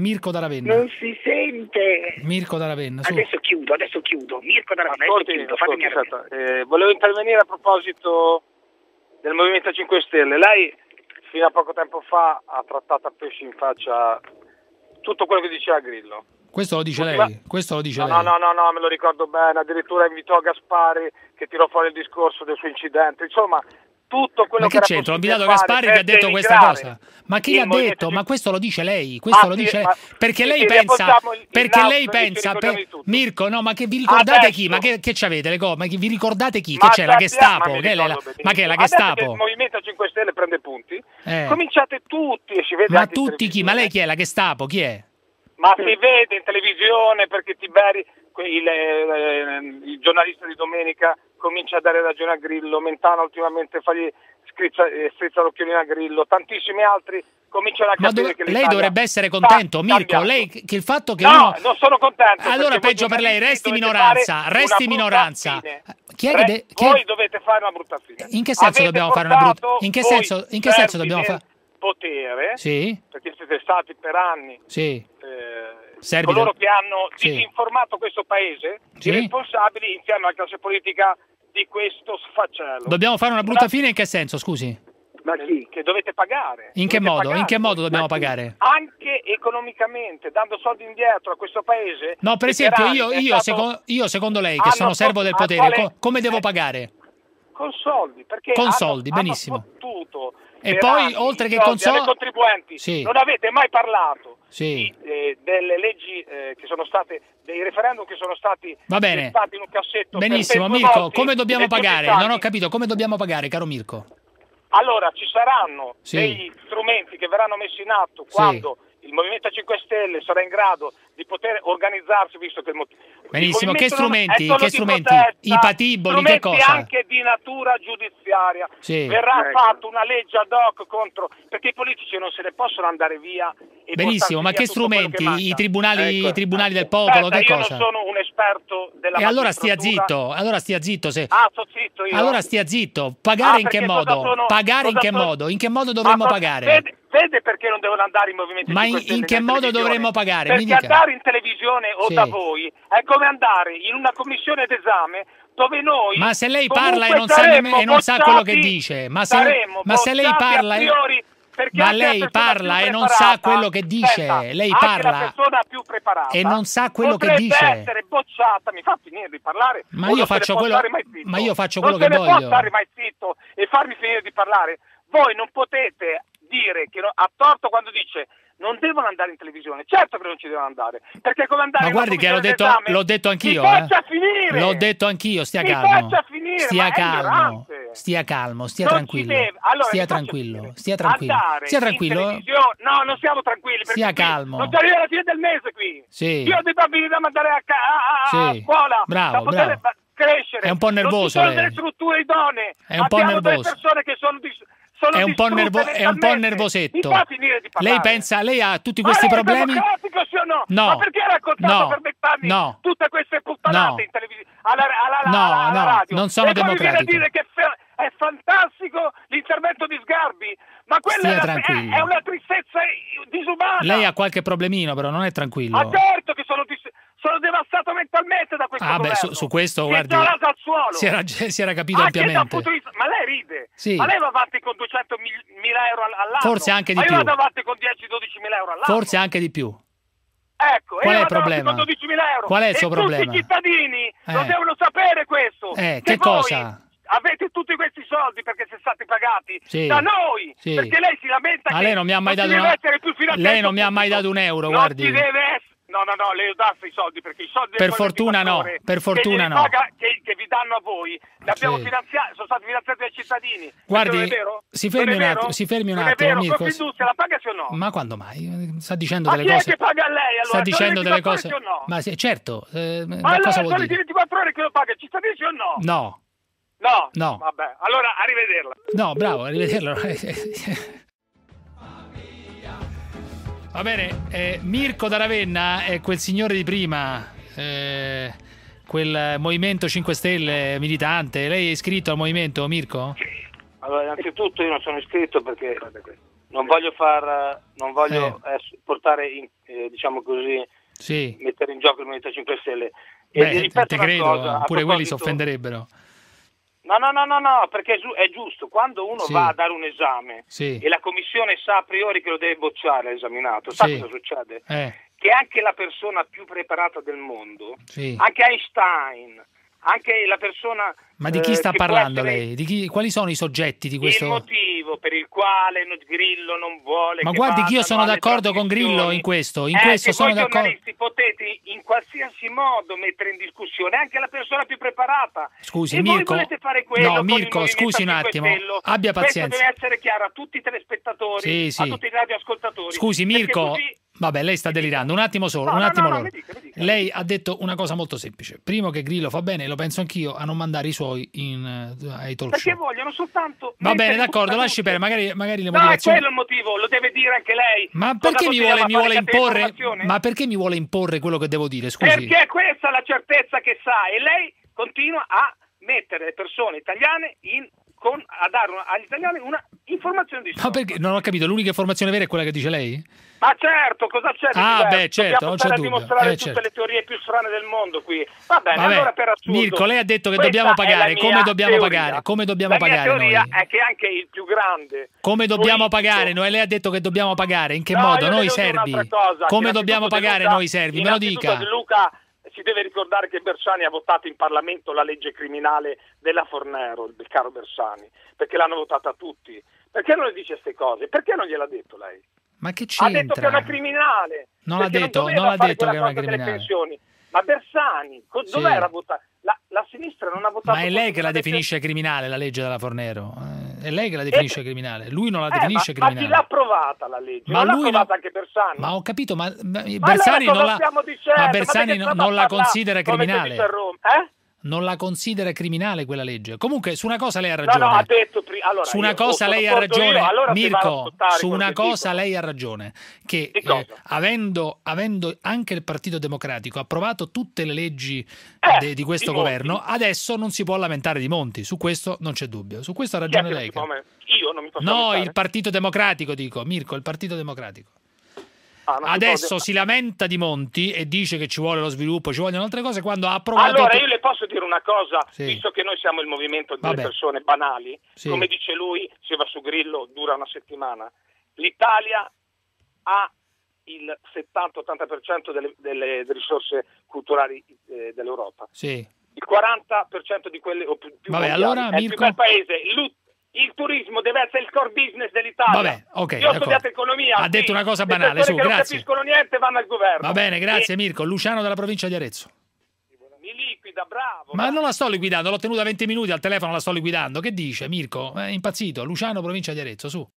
Mirko da Ravenna. Non si sente. Mirko da Ravenna, su. Adesso chiudo, adesso chiudo. Mirko da Ravenna, Ascolti, adesso chiudo. ascolti, aspetta, eh, volevo intervenire a proposito del Movimento 5 Stelle. Lei fino a poco tempo fa ha trattato a pesci in faccia tutto quello che diceva Grillo. Questo lo dice Ultima- lei, questo lo dice No, lei. no, no, no, no, me lo ricordo bene, addirittura invitò Gaspari che tirò fuori il discorso del suo incidente, insomma tutto quello Ma che c'entra? Ho invitato per che ha detto questa cosa. Ma chi l'ha detto? Ma questo lo dice lei, questo Ma lo sì, dice ma- perché sì, lei sì, pensa perché lei ci pensa per-. Mirko, no, ma che vi ricordate chi? Adesso- Ma che, che c'avete le cose? Ma che vi ricordate chi? Ma Che c'è la Gestapo? Che è la- ma che è la che Gestapo? il Movimento 5 Stelle prende punti, Eh. cominciate tutti e si vede Ma tutti chi? Ma lei chi è? La Gestapo? Chi è? Ma si vede in televisione perché Tiberi, il, eh, il giornalista di domenica, comincia a dare ragione a Grillo, Mentana ultimamente fa gli scrizza, eh, strizza l'occhiolino a Grillo, tantissimi altri cominciano a capire che lei dovrebbe essere contento, Mirko. Lei che il fatto che No, uno non sono contento. Allora peggio per lei, resti minoranza, fare resti minoranza. Chi è che de- chi Voi dovete fare una brutta fine. In che senso Avete dobbiamo fare una brutta- in che senso- in che senso dobbiamo servi fa- del potere, Sì? perché siete stati per anni Sì. Eh, Servi coloro che hanno Sì. disinformato questo paese, Sì. i responsabili insieme alla classe politica di questo sfaccello. Dobbiamo fare una brutta fine in che senso, scusi? Ma chi? Che dovete pagare. In che Dovete modo? pagare. In che modo dobbiamo pagare? Anche economicamente, dando soldi indietro a questo paese. No, per esempio, io, io, stato- seco- io secondo lei, che hanno sono servo del potere, quale- co- come devo eh, pagare? Con soldi, perché Con hanno- soldi, hanno benissimo. sfottuto E poi, oltre che con soldi contribuenti, Sì. non avete mai parlato Sì. eh, delle leggi eh, che sono state, dei referendum che sono stati Va bene. in un cassetto. Benissimo, Mirko, volte come dobbiamo pagare? santi. Non ho capito, come dobbiamo pagare, caro Mirko? Allora ci saranno Sì. degli strumenti che verranno messi in atto Sì. Il Movimento 5 Stelle sarà in grado di poter organizzarsi, visto che il, mo- il Benissimo, che strumenti? Che strumenti? protesta, I patiboli, che strumenti cosa? anche di natura giudiziaria. Sì. Verrà Ecco. fatta una legge ad hoc contro, perché i politici non se ne possono andare via. E Benissimo, ma via che strumenti? manca. I tribunali, Ecco. i tribunali del popolo, Aspetta, che io cosa? non sono un esperto della E allora stia zitto, allora stia zitto. Se... Ah, sto zitto io. Allora stia zitto. Pagare Ah, in che modo? sono- Pagare in che sono- modo? In che modo dovremmo Ma- pagare? Vede, vede perché non devono andare in Movimento Ma 5 in- Stelle in che modo dovremmo pagare? Perché andare in televisione o Sì. da voi è come andare in una commissione d'esame dove noi Ma se lei parla e non nemmeno- e non sa quello che dice, ma se- ma se lei parla e- priori Ma lei parla e non sa quello che dice, Aspetta, lei parla la persona più preparata e non sa quello che dice. essere bocciata, mi fa finire di parlare. Ma io non faccio quello- ma io faccio Non quello che se ne può voglio. stare mai zitto e farmi finire di parlare. Voi non potete dire che no- ha torto quando dice non devono andare in televisione. Certo che non ci devono andare, perché come andare Ma guardi che l'ho detto, l'ho detto anch'io. Eh. faccia finire. L'ho detto anch'io, stia Mi calmo. finire, Stia calmo. Stia calmo, stia Non tranquillo. allora, Stia tranquillo, stia tranquillo. Stia tranquillo. No, non siamo tranquilli. perché Stia calmo. Non arriva la fine del mese qui. Sì. Io ho dei bambini da mandare a, a- a- a Sì. scuola. Bravo, bravo. crescere. È un po' Non ci nervoso sono lei. delle strutture idonee. È un po' Abbiamo delle nervoso. persone che sono dis- sono È un, po nervo- è un po' nervosetto. Lei pensa, lei ha tutti Ma questi è problemi? democratico, sì o no? No. Ma perché ha raccontato No. per vent'anni No. tutte queste puttanate No. in televisione alla, alla, alla, No, no, radio? non sono e poi mi viene a democratico. dire che è fantastico l'intervento di Sgarbi, ma quella è, una, tranquillo. è, è una tristezza disumana. Lei ha qualche problemino, però non è tranquillo. Ma certo che sono, sono devastato mentalmente da questo Ah, beh, su, su questo, guardi, si era, si era capito Anche ampiamente. punto di vista, ma lei ride, Sì. ma lei va avanti con 200 mila euro all- all'anno, Forse anche di ma io più. vado avanti con 10-12 mila euro all'anno. Forse anche di più. Ecco, Qual è il problema? Con 12.000 euro. Qual è il suo e problema? Tutti i cittadini Eh. lo devono sapere questo. Eh, che che cosa? Avete tutti questi soldi perché siete stati pagati Sì. da noi. Sì. Perché lei si lamenta Ma che lei non mi ha mai dato una- più Lei non mi ha mai dato un euro, non guardi. si deve essere... No, no, no, le ho dato i soldi perché i soldi Per fortuna no, 24 Ore per fortuna che, no. paga- che, che vi danno a voi, Sì. finanziati, sono stati finanziati dai cittadini. Guardi, si fermi un attimo, si fermi un attimo? Mirko. Confindustria la paga sì o no? Ma quando mai? Sta dicendo Ma delle chi è cose. che paga lei allora? Sta dicendo delle 24 cose. no? Ma sì, certo, eh, Ma ma allora cosa vuol dire? 24 ore che lo paga il cittadino sì o no? No, No? No. Vabbè, allora arrivederla. no, bravo, arrivederlo. Va bene, eh, Mirko da Ravenna è quel signore di prima, eh, quel Movimento 5 Stelle militante. Lei è iscritto al movimento, Mirko? Allora, innanzitutto io non sono iscritto perché non voglio far, non voglio eh. portare, in, eh, diciamo così, sì. mettere in gioco il Movimento 5 Stelle. E Beh, te credo, cosa, pure quelli si offenderebbero. No, no, no, no, no, perché è giusto, quando uno sì. va a dare un esame sì. e la commissione sa a priori che lo deve bocciare l'esaminato, sa cosa succede? Eh. Che anche la persona più preparata del mondo, anche Einstein, anche la persona... Ma di chi eh, sta parlando lei? Chi, quali sono i soggetti di questo? Il motivo per il quale Grillo non vuole... Ma guardi che io sono d'accordo con Grillo in questo, in eh, questo sono voi d'accordo. potete in qualsiasi modo mettere in discussione anche la persona più preparata. Scusi, Se Mirko. No, Mirko, scusi un attimo. Abbia pazienza. Questo deve essere chiaro a tutti i telespettatori, sì, sì. a tutti i radioascoltatori. Scusi, Mirko. Così... Vabbè, lei sta delirando. Un attimo solo, no, un attimo no, no, mi dica, mi dica. Lei ha detto una cosa molto semplice. Primo che Grillo fa bene, lo penso anch'io, a non mandare i suoi in, uh, ai talk Perché show. vogliono soltanto... Va bene, d'accordo, lasci perdere, magari, magari le motivazioni... No, è quello il motivo, lo deve dire anche lei. Ma perché mi vuole, mi vuole imporre... Ma perché mi vuole imporre quello che devo dire, scusi? Perché questa è la certezza che sa e lei continua a mettere le persone italiane in con, a dare una, agli italiani una informazione di Ma perché? Non ho capito, l'unica informazione vera è quella che dice lei? Ma certo, cosa c'è? Ah, beh, certo, non c'è dubbio. dimostrare eh, tutte certo. le teorie più strane del mondo qui. Va bene, Vabbè, allora per assurdo. Mirko, lei ha detto che dobbiamo pagare, come dobbiamo teoria. pagare? Come dobbiamo la pagare noi? è che anche il più grande Come dobbiamo politico... pagare noi? Lei ha detto che dobbiamo pagare, in che no, modo? Noi serbi? Come dobbiamo pagare noi serbi? Me lo dica. Luca si deve ricordare che Bersani ha votato in Parlamento la legge criminale della Fornero, del caro Bersani, perché l'hanno votata tutti. Perché non le dice queste cose? Perché non gliel'ha detto lei? Ma che c'entra? Ha detto che è una criminale. Non l'ha detto, non, non detto che è una criminale. Ma Bersani, Sì. dov'era votata? La, la sinistra non ha votato Ma è lei che la legge- definisce criminale, la legge della Fornero. Eh, È lei che la definisce criminale. Lui non la Eh, definisce ma, ma chi criminale. l'ha approvata la legge? Ma non l'ha lui approvata no- anche Bersani? Ma ho capito, ma, ma Bersani non la, dicendo? ma Bersani non a la considera criminale. Eh? Non la considera criminale quella legge. Comunque, su una cosa lei ha No, ragione. no, ha detto pri- allora, su una cosa lei ha ragione, io, allora Mirko. Su una che cosa dico. lei ha ragione. Che eh, avendo, avendo anche il Partito Democratico approvato tutte le leggi Eh, de- di questo di Monti. governo, adesso non si può lamentare di Monti. Su questo non c'è dubbio. Su questo ha ragione che lei. me- Io non mi posso No, lamentare. il Partito Democratico, dico. Mirko, il Partito Democratico. Ah, Adesso si lamenta di Monti e dice che ci vuole lo sviluppo, ci vogliono altre cose quando ha approvato. Allora, io le posso dire una cosa, Sì. visto che noi siamo il movimento delle Vabbè. persone banali, Sì. come dice lui, se va su Grillo dura una settimana. L'Italia ha il 70-80% delle, delle- delle risorse culturali eh, dell'Europa. Sì. Il 40% di quelle o più, più Vabbè, mondiali. allora, è il Mirko- più bel paese. Il turismo deve essere il core business dell'Italia. Vabbè, ok, Io ho studiato economia. Ha sì. detto una cosa Le banale, su, che grazie. non capiscono niente vanno al governo. Va bene, grazie E Mirko. Luciano della provincia di Arezzo. Mi liquida, bravo. Ma bravo. non la sto liquidando, l'ho tenuta 20 minuti al telefono, la sto liquidando. Che dice Mirko? È impazzito. Luciano, provincia di Arezzo, su.